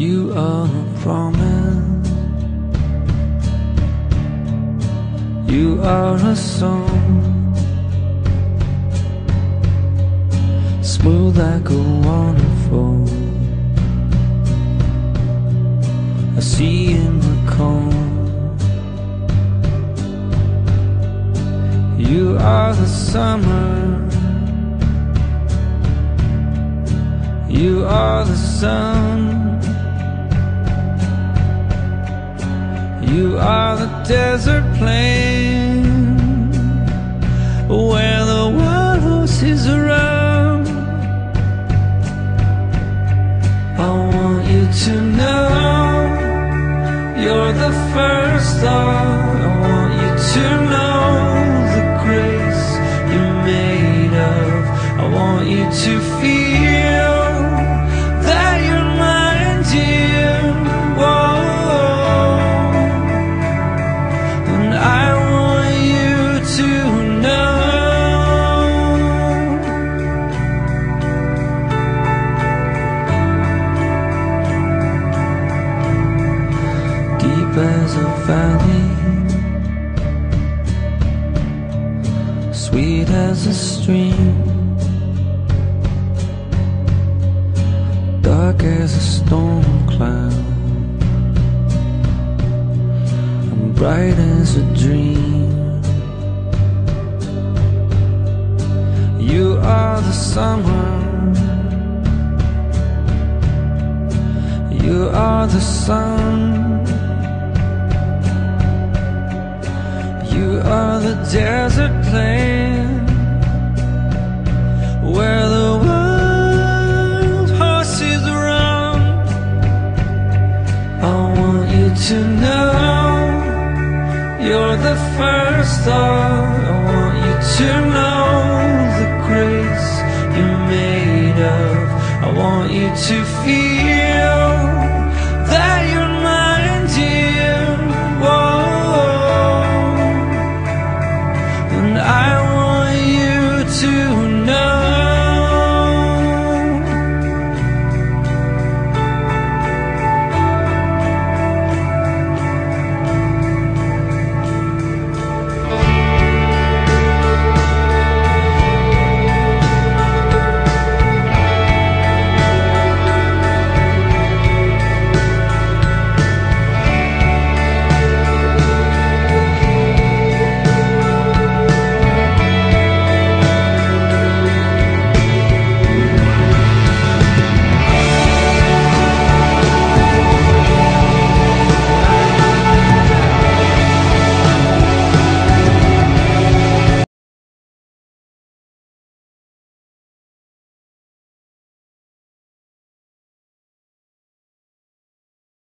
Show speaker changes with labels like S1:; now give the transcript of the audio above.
S1: You are a promise. You are a song. Smooth like a waterfall. I see in the cone. You are the summer. You are the sun. You are the desert plain where the wild horses run. I want you to know you're the first thought. A valley, sweet as a stream, dark as a storm cloud, and bright as a dream. You are the summer. You are the sun. Desert plain where the wild horses run. I want you to know you're the first thought. I want you to know the grace you're made of. I want you to feel.